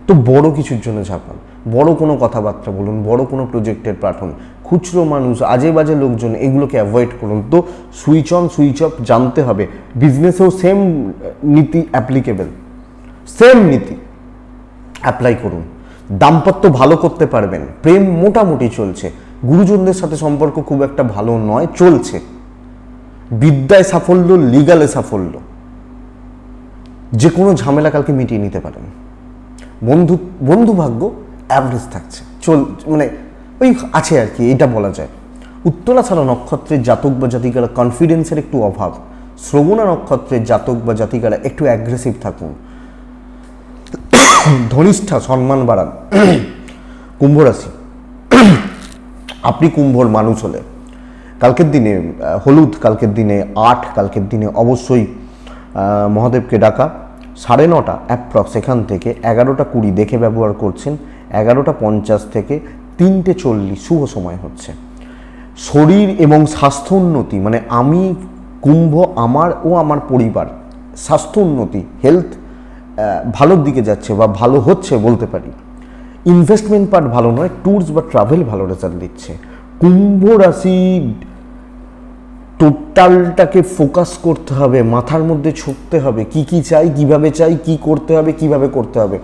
তো বড় কিছুর জন্য ঝাঁপান। বড় কোনো কথাবার্তা বলুন, বড় কোনো প্রজেক্টের পাঠান খুচরো মানুষ, আজে বাজে লোকজন, এগুলোকে অ্যাভয়েড করুন। তো সুইচ অন সুইচ অফ জানতে হবে। বিজনেসেও সেম নীতি অ্যাপ্লিকেবেল সেম নীতি অ্যাপ্লাই করুন। দাম্পত্য ভালো করতে পারবেন। প্রেম মোটামুটি চলছে। গুরুজনদের সাথে সম্পর্ক খুব একটা ভালো নয়, চলছে। বিদ্যায় সাফল্য লিগালে সাফল্য। যে কোনো ঝামেলা কালকে মিটিয়ে নিতে পারেন। বন্ধু বন্ধু ভাগ্য অ্যাভারেজ থাকছে। চল মানে ওই আছে আর কি, এটা বলা যায়। উত্তরা ছাড়া নক্ষত্রের জাতক বা জাতিকারা কনফিডেন্সের একটু অভাব। শ্রবণা নক্ষত্রের জাতক বা জাতিকারা একটু অ্যাগ্রেসিভ থাকুন। ধনিষ্ঠা সম্মান বাড়ান। কুম্ভ রাশি আপনি কুম্ভর মানুষ হলে। কালকের দিনে হলুদ, কালকের দিনে আট, কালকের দিনে অবশ্যই মহাদেবকে ডাকা। সাড়ে নটা অ্যাপ্রক্স এখান থেকে এগারোটা কুড়ি দেখে ব্যবহার করছেন, এগারোটা পঞ্চাশ থেকে তিনটে চল্লিশ, শুভ সময় হচ্ছে। শরীর এবং স্বাস্থ্য উন্নতি মানে আমি কুম্ভ আমার ও আমার পরিবার, স্বাস্থ্য উন্নতি হেলথ ভালোর দিকে যাচ্ছে বা ভালো হচ্ছে বলতে পারি। ইনভেস্টমেন্ট পার্ট ভালো নয় ট্যুরস বা ট্রাভেল ভালো রেজাল্ট দিচ্ছে। কুম্ভ রাশি টোটালটাকে ফোকাস করতে হবে, মাথার মধ্যে ছুটতে হবে, কি কি চাই, কীভাবে চাই, কি করতে হবে, কীভাবে করতে হবে।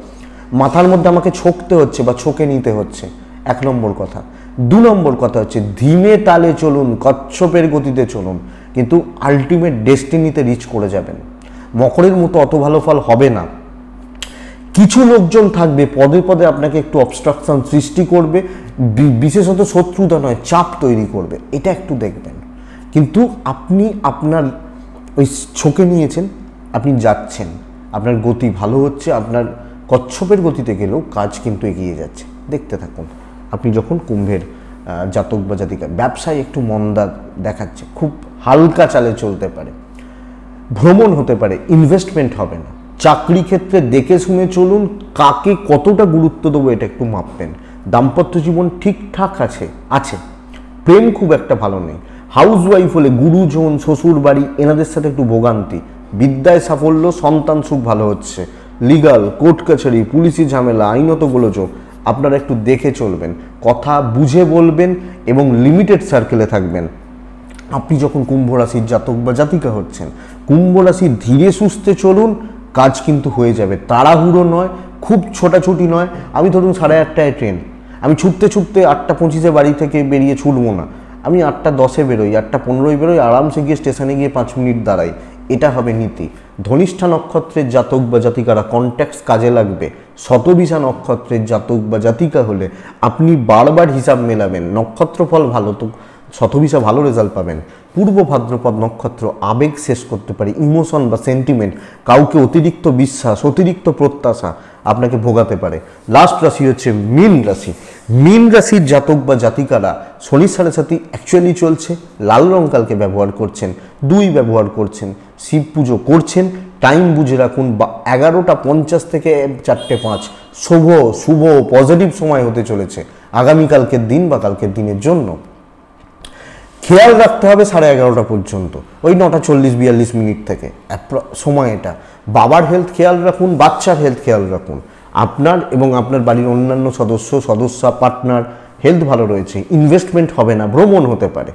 মাথার মধ্যে আমাকে ছকতে হচ্ছে বা ছকে নিতে হচ্ছে, এক নম্বর কথা। দু নম্বর কথা হচ্ছে, ধীমে তালে চলুন, কচ্ছপের গতিতে চলুন, কিন্তু আলটিমেট ডেস্টিনিতে রিচ করে যাবেন। মকরের মতো অত ভালো ফল হবে না। কিছু লোকজন থাকবে, পদে পদে আপনাকে একটু অবস্ট্রাকশন সৃষ্টি করবে বিশেষত শত্রুতা নয়, চাপ তৈরি করবে, এটা একটু দেখবেন। কিন্তু আপনি আপনার ওই ছোকে নিয়েছেন, আপনি যাচ্ছেন, আপনার গতি ভালো হচ্ছে, আপনার কচ্ছপের গতিতে গেলেও কাজ কিন্তু এগিয়ে যাচ্ছে। দেখতে থাকুন, আপনি যখন কুম্ভের জাতক বা জাতিকা, ব্যবসায় একটু মন্দা দেখাচ্ছে, খুব হালকা চালে চলতে পারে, ভ্রমণ হতে পারে ইনভেস্টমেন্ট হবে না। চাকরি ক্ষেত্রে দেখে শুনে চলুন কাকে কতটা গুরুত্ব দেবো এটা একটু মাপবেন দাম্পত্য জীবন ঠিকঠাক আছে? আছে। প্রেম খুব একটা ভালো নেই। হাউস ওয়াইফ হলে গুরুজন শ্বশুর বাড়ি এনাদের সাথে একটু ভোগান্তি। বিদ্যায় সাফল্য, সন্তান সুখ ভালো হচ্ছে। লিগাল কোর্ট কাছারি, পুলিশি ঝামেলা, আইনত গোলযোগ, আপনারা একটু দেখে চলবেন। কথা বুঝে বলবেন এবং লিমিটেড সার্কেলে থাকবেন। আপনি যখন কুম্ভ রাশির জাতক বা জাতিকা হচ্ছেন, কুম্ভ রাশির ধীরে সুস্থে চলুন কাজ কিন্তু হয়ে যাবে। তাড়াহুড়ো নয়, খুব ছোটাছুটি নয়। আমি ধরুন সাড়ে আটটায় ট্রেন আমি ছুটতে ছুটতে আটটা পঁচিশে বাড়ি থেকে বেরিয়ে ছুটবো না। আমি আটটা দশে বেরোই, আটটা পনেরোই বেরোই, আরামসে গিয়ে স্টেশনে গিয়ে পাঁচ মিনিট দাঁড়াই। এটা হবে নীতি। ধনিষ্ঠা নক্ষত্রের জাতক বা জাতিকারা কন্ট্যাক্টস কাজে লাগবে। শতবিশা নক্ষত্রের জাতক বা জাতিকা হলে আপনি বারবার হিসাব মেলাবেন। নক্ষত্রফল ভালো তো শতভিসা ভালো রেজাল্ট পাবেন। পূর্ব ভাদ্রপদ নক্ষত্র আবেগ শেষ করতে পারে ইমোশন বা সেন্টিমেন্ট কাউকে অতিরিক্ত বিশ্বাস, অতিরিক্ত প্রত্যাশা আপনাকে ভোগাতে পারে। লাস্ট রাশি হচ্ছে মীন রাশি। মীন রাশির জাতক বা জাতিকারা শনির সাড়ে সাথী অ্যাকচুয়ালি চলছে, লাল রং কালকে ব্যবহার করছেন, দুই ব্যবহার করছেন, শিব পুজো করছেন টাইম বুঝে রাখুন, বা এগারোটা পঞ্চাশ থেকে চারটে পাঁচ, শুভ শুভ পজিটিভ সময় হতে চলেছে, আগামীকালকের দিন বা কালকের দিনের জন্য। খেয়াল রাখতে হবে সাড়ে এগারোটা পর্যন্ত। ওই নটা চল্লিশ, বিয়াল্লিশ মিনিট থেকে। সময় এটা। বাবার হেলথ খেয়াল রাখুন, বাচ্চার হেলথ খেয়াল রাখুন। আপনার এবং আপনার বাড়ির অন্যান্য সদস্য, সদস্যা পার্টনার হেলথ ভালো রয়েছে। ইনভেস্টমেন্ট হবে না, ভ্রমণ হতে পারে।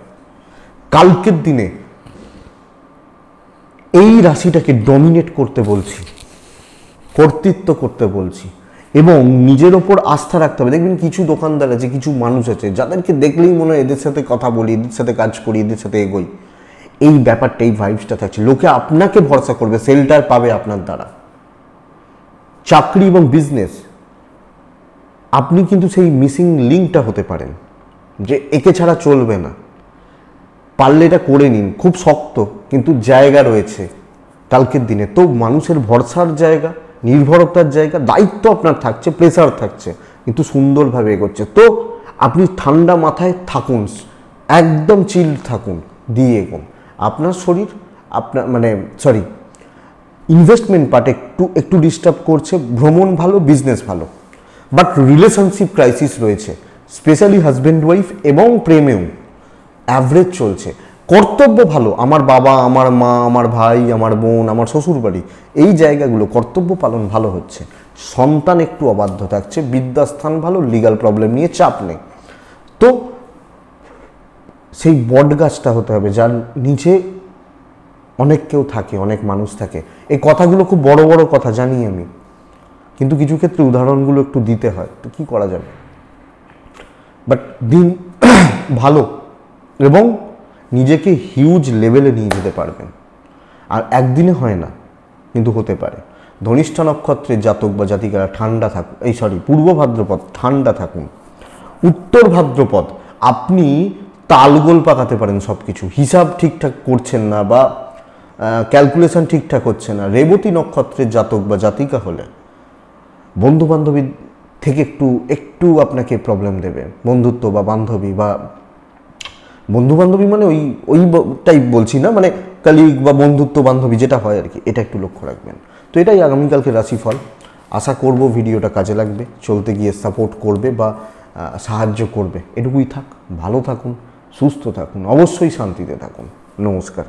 কালকের দিনে এই রাশিটাকে ডমিনেট করতে বলছি, কর্তৃত্ব করতে বলছি। এবং নিজের ওপর আস্থা রাখতে হবে। দেখবেন কিছু দোকানদার আছে, কিছু মানুষ আছে, যাদেরকে দেখলেই মনে হয় এদের সাথে কথা বলি, এদের সাথে কাজ করি, এদের সাথে এগোই। এই ব্যাপারটা, এই ভাইবসটা থাকছে। লোকে আপনাকে ভরসা করবে সেলটার পাবে আপনার দ্বারা। চাকরি এবং বিজনেস আপনি কিন্তু সেই মিসিং লিঙ্কটা হতে পারেন, যে একে ছাড়া চলবে না। পারলে এটা করে নিন, খুব শক্ত, কিন্তু জায়গা রয়েছে। কালকের দিনে, তো মানুষের ভরসার জায়গা নির্ভরতার জায়গা, দায়িত্ব আপনার থাকছে প্রেসার থাকছে, কিন্তু সুন্দরভাবে এগোচ্ছে। তো আপনি ঠান্ডা মাথায় থাকুন, একদম চিল থাকুন, দিয়ে এগোন। আপনার শরীর, আপনার মানে সরি ইনভেস্টমেন্ট পার্ট একটু একটু ডিস্টার্ব করছে, ভ্রমণ ভালো বিজনেস ভালো। বাট রিলেশনশিপ ক্রাইসিস রয়েছে স্পেশালি হাজব্যান্ড ওয়াইফ এবং প্রেমেও। অ্যাভারেজ চলছে। কর্তব্য ভালো। আমার বাবা, আমার মা, আমার ভাই, আমার বোন, আমার শ্বশুর বাড়ি এই জায়গাগুলো কর্তব্য পালন ভালো হচ্ছে। সন্তান একটু অবাধ্য থাকছে, বিদ্যাস্থান ভালো লিগাল প্রবলেম নিয়ে চাপ নেই। তো সেই বট গাছটা হতে হবে, যার নিচে অনেক কেউ থাকে, অনেক মানুষ থাকে। এই কথাগুলো খুব বড় বড় কথা, জানি আমি। কিন্তু কিছু ক্ষেত্রে উদাহরণগুলো একটু দিতে হয়, তো কি করা যাবে? বাট দিন <clears throat> ভালো এবং নিজেকে হিউজ লেভেলে নিয়ে যেতে পারবেন। আর একদিনে হয় না, কিন্তু হতে পারে। ধনিষ্ঠা নক্ষত্রের জাতক বা জাতিকারা ঠান্ডা থাকুন, এই সরি পূর্ব ভাদ্রপদ ঠান্ডা থাকুন। উত্তর ভাদ্রপদ, আপনি তালগোল পাকাতে পারেন সব কিছু হিসাব ঠিকঠাক করছেন না বা ক্যালকুলেশন ঠিকঠাক হচ্ছে না। রেবতী নক্ষত্রের জাতক বা জাতিকা হলে বন্ধু বান্ধবী থেকে একটু একটু আপনাকে প্রবলেম দেবে। বন্ধুত্ব বা বান্ধবী বা বন্ধু বান্ধবী মানে ওই ওই টাইপ বলছি না মানে কালিগ বা বন্ধুত্ব বান্ধবী যেটা হয় আর কি, এটা একটু লক্ষ্য রাখবেন। তো এটাই আগামীকালকে রাশিফল। আশা করব ভিডিওটা কাজে লাগবে, চলতে গিয়ে সাপোর্ট করবে বা সাহায্য করবে। এটুকুই থাক, ভালো থাকুন, সুস্থ থাকুন, অবশ্যই শান্তিতে থাকুন। নমস্কার।